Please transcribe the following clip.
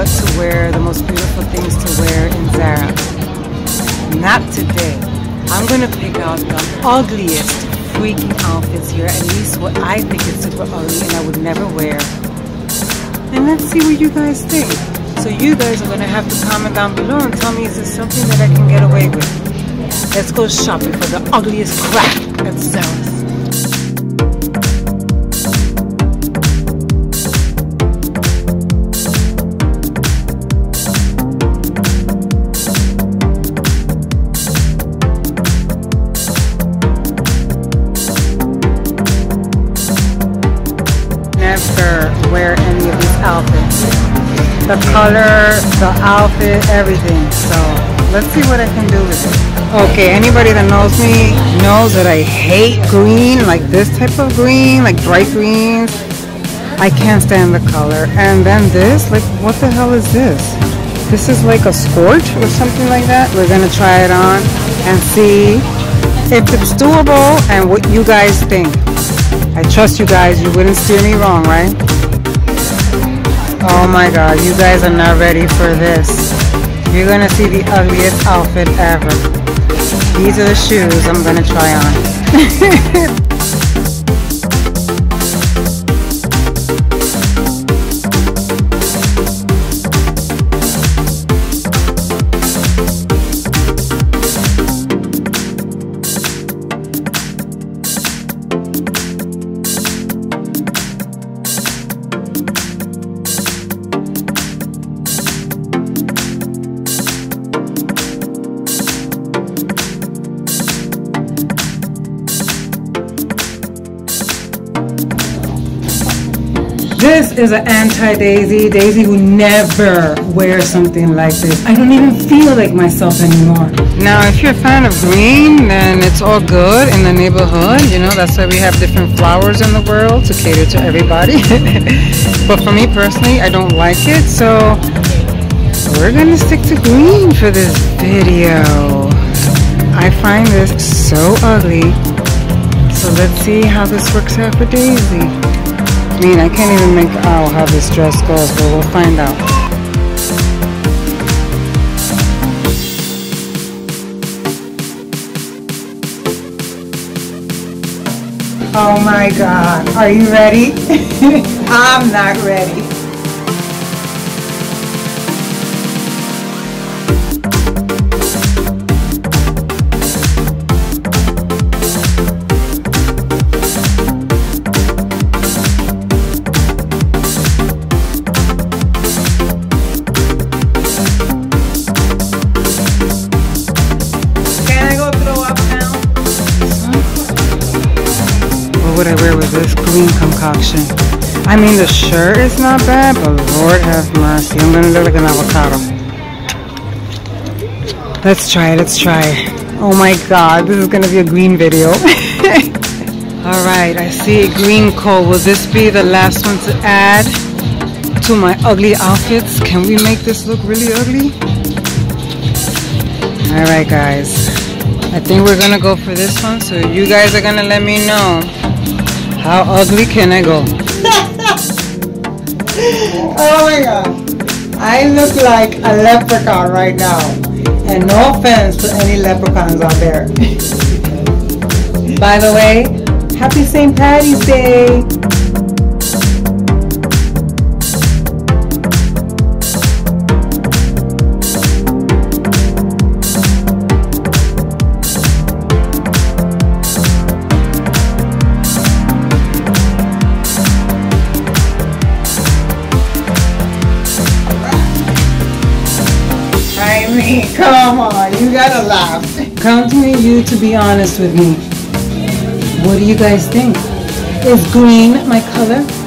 what to wear, the most beautiful things to wear in Zara. Not today. I'm gonna pick out the ugliest freaking outfits here, at least what I think is super ugly and I would never wear. And let's see what you guys think. So you guys are gonna have to comment down below and tell me is this something that I can get away with. Let's go shopping for the ugliest crap at Zara. The color, the outfit, everything. So let's see what I can do with it. Okay, anybody that knows me knows that I hate green, like this type of green, like bright greens. I can't stand the color. And then this, like what the hell is this? This is like a scorch or something like that. We're gonna try it on and see if it's doable and what you guys think. I trust you guys. You wouldn't steer me wrong, right? Oh my god, you guys are not ready for this. You're gonna see the ugliest outfit ever. These are the shoes I'm gonna try on. This is an anti-Daisy. Daisy would never wear something like this. I don't even feel like myself anymore. Now, if you're a fan of green, then it's all good in the neighborhood. You know, that's why we have different flowers in the world to cater to everybody. but for me personally, I don't like it. So we're gonna stick to green for this video. I find this so ugly. So let's see how this works out for Daisy. I mean, I can't even make out how this dress goes, but we'll find out. Oh my God, are you ready? I'm not ready. Would I wear with this green concoction? I mean, the shirt is not bad, but Lord have mercy. I'm gonna look like an avocado. Let's try it, let's try it. Oh my god, this is gonna be a green video. Alright, I see a green coat. Will this be the last one to add to my ugly outfits? Can we make this look really ugly? Alright guys, I think we're gonna go for this one. So you guys are gonna let me know how ugly can I go. oh my god. I look like a leprechaun right now. And no offense to any leprechauns out there. By the way, happy St. Patty's Day. Come on, you gotta laugh. Come to me, you to be honest with me. What do you guys think? Is green my color?